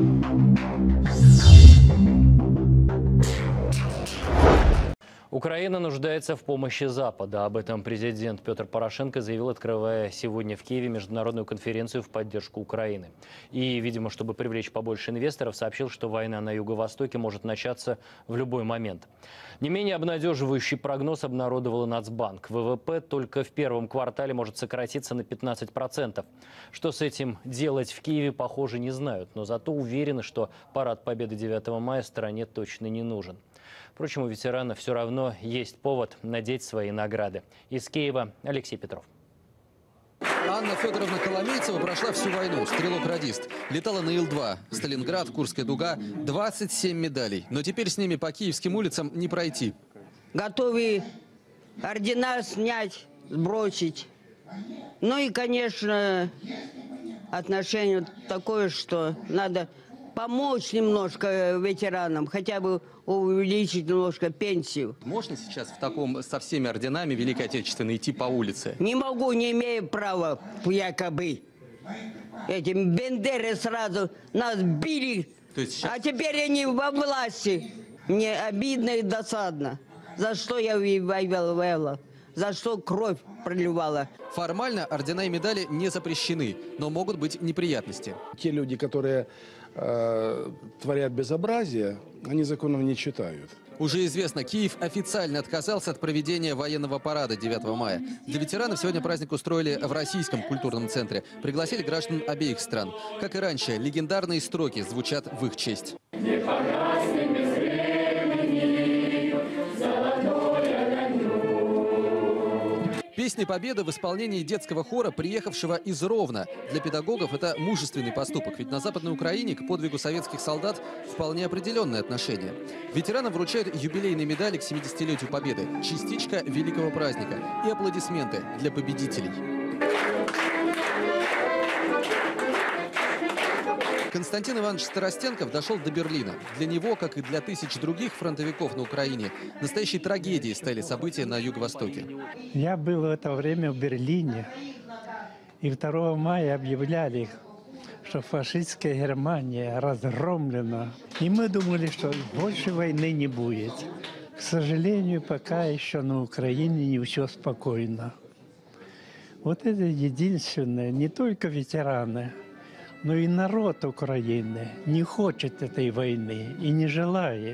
you Украина нуждается в помощи Запада. Об этом президент Петр Порошенко заявил, открывая сегодня в Киеве международную конференцию в поддержку Украины. И, видимо, чтобы привлечь побольше инвесторов, сообщил, что война на Юго-Востоке может начаться в любой момент. Не менее обнадеживающий прогноз обнародовал Нацбанк. ВВП только в первом квартале может сократиться на 15%. Что с этим делать в Киеве, похоже, не знают. Но зато уверены, что парад Победы 9 мая стране точно не нужен. Впрочем, у ветеранов все равно есть повод надеть свои награды. Из Киева Алексей Петров. Анна Федоровна Коломейцева прошла всю войну, стрелок-радист. Летала на Ил-2, Сталинград, Курская дуга, 27 медалей. Но теперь с ними по киевским улицам не пройти. готовы ордена снять, сбросить. Ну и, конечно, отношение такое, что надо помочь немножко ветеранам, хотя бы увеличить немножко пенсию. Можно сейчас в таком со всеми орденами Великой Отечественной идти по улице? Не могу, не имею права, якобы. Эти бендеры сразу нас били, То есть щас- а теперь они во власти. Мне обидно и досадно. За что я воевала? За что кровь проливала? Формально ордена и медали не запрещены, но могут быть неприятности. Те люди, которые э, творят безобразие, они законов не читают. Уже известно, Киев официально отказался от проведения военного парада 9 мая. Для ветеранов сегодня праздник устроили в Российском культурном центре. Пригласили граждан обеих стран. Как и раньше, легендарные строки звучат в их честь. Песни Победы в исполнении детского хора, приехавшего из Ровно. Для педагогов это мужественный поступок, ведь на Западной Украине к подвигу советских солдат вполне определенное отношение. Ветеранам вручают юбилейные медали к 70-летию Победы, частичка великого праздника и аплодисменты для победителей. Константин Иванович Старостенков дошел до Берлина. Для него, как и для тысяч других фронтовиков на Украине, настоящей трагедией стали события на Юго-Востоке. Я был в это время в Берлине, и 2 мая объявляли, что фашистская Германия разгромлена. И мы думали, что больше войны не будет. К сожалению, пока еще на Украине не все спокойно. Вот это единственное, не только ветераны, но и народ Украины не хочет этой войны и не желает.